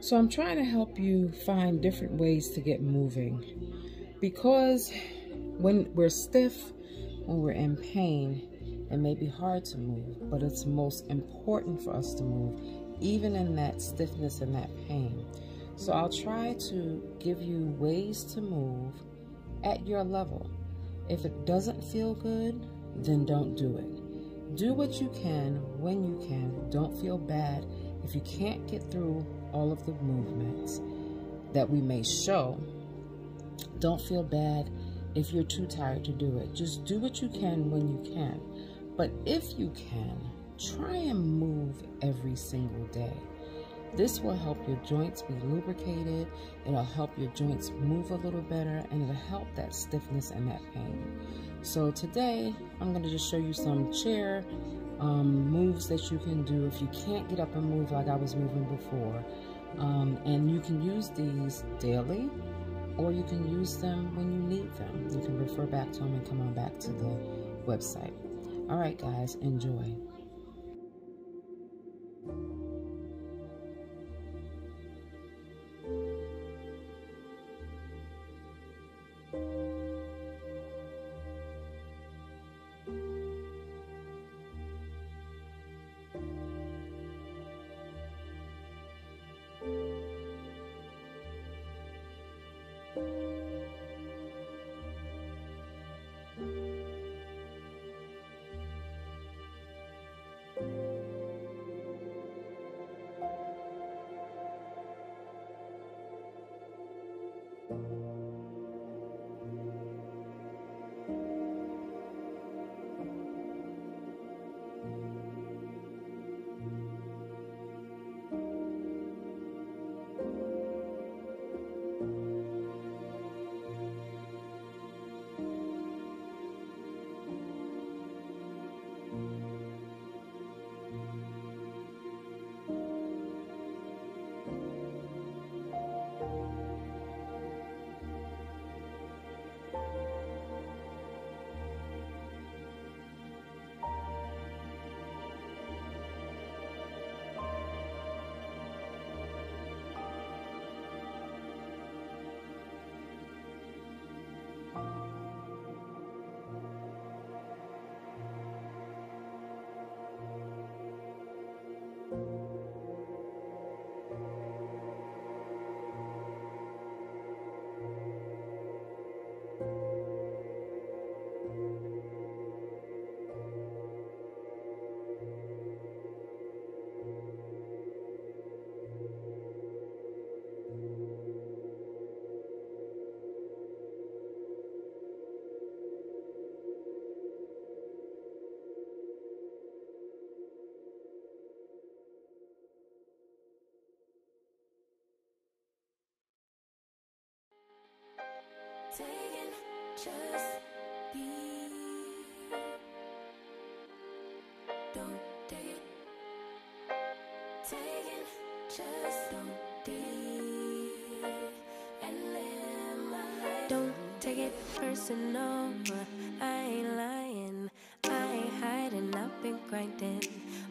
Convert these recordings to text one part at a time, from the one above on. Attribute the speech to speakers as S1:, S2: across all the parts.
S1: So I'm trying to help you find different ways to get moving because when we're stiff, when we're in pain, it may be hard to move, but it's most important for us to move, even in that stiffness and that pain. So I'll try to give you ways to move at your level. If it doesn't feel good, then don't do it. Do what you can when you can. Don't feel bad if you can't get through all of the movements that we may show. Don't feel bad if you're too tired to do it. Just do what you can when you can. But if you can, try and move every single day. This will help your joints be lubricated, it'll help your joints move a little better, and it'll help that stiffness and that pain. So today, I'm gonna just show you some chair um, moves that you can do if you can't get up and move like I was moving before. Um, and you can use these daily, or you can use them when you need them. You can refer back to them and come on back to the website. All right, guys, enjoy.
S2: Personal. I ain't lying. I ain't hiding. I've been grinding,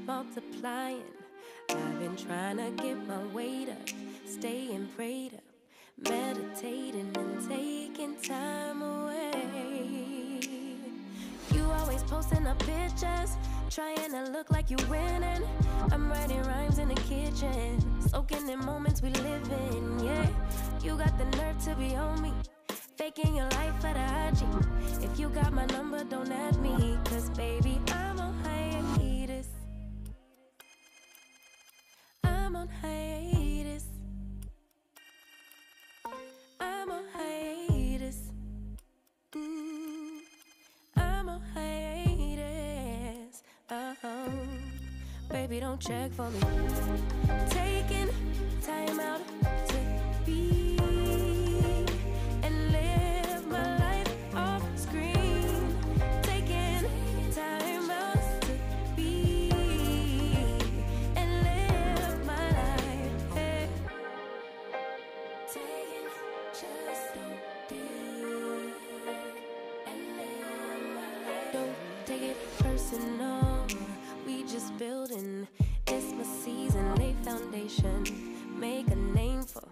S2: multiplying. I've been trying to get my weight up, staying prayed up meditating and taking time posting up pictures, trying to look like you winning. I'm writing rhymes in the kitchen, soaking in moments we live in. Yeah, you got the nerve to be on me. Faking your life for the IG. If you got my number, don't add me. Cause baby, baby, don't check for me. Taking time out to be and live my life off screen. Taking time out to be and live my life. Hey. Taking just don't deal and live my life. Don't take it personal. We just building. It's my season, lay foundation. make a name for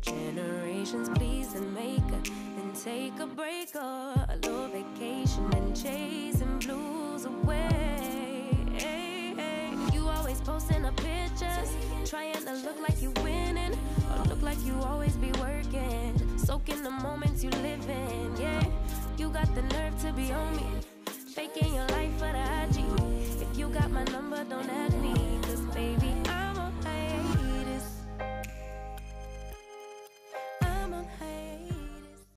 S2: generations. Please and make a, then take a break or a little vacation and chasing blues away. Hey, hey. You always posting up pictures, trying to look like you winning or look like you always be working. Soaking the moments you live in, yeah. You got the nerve to be on me, faking your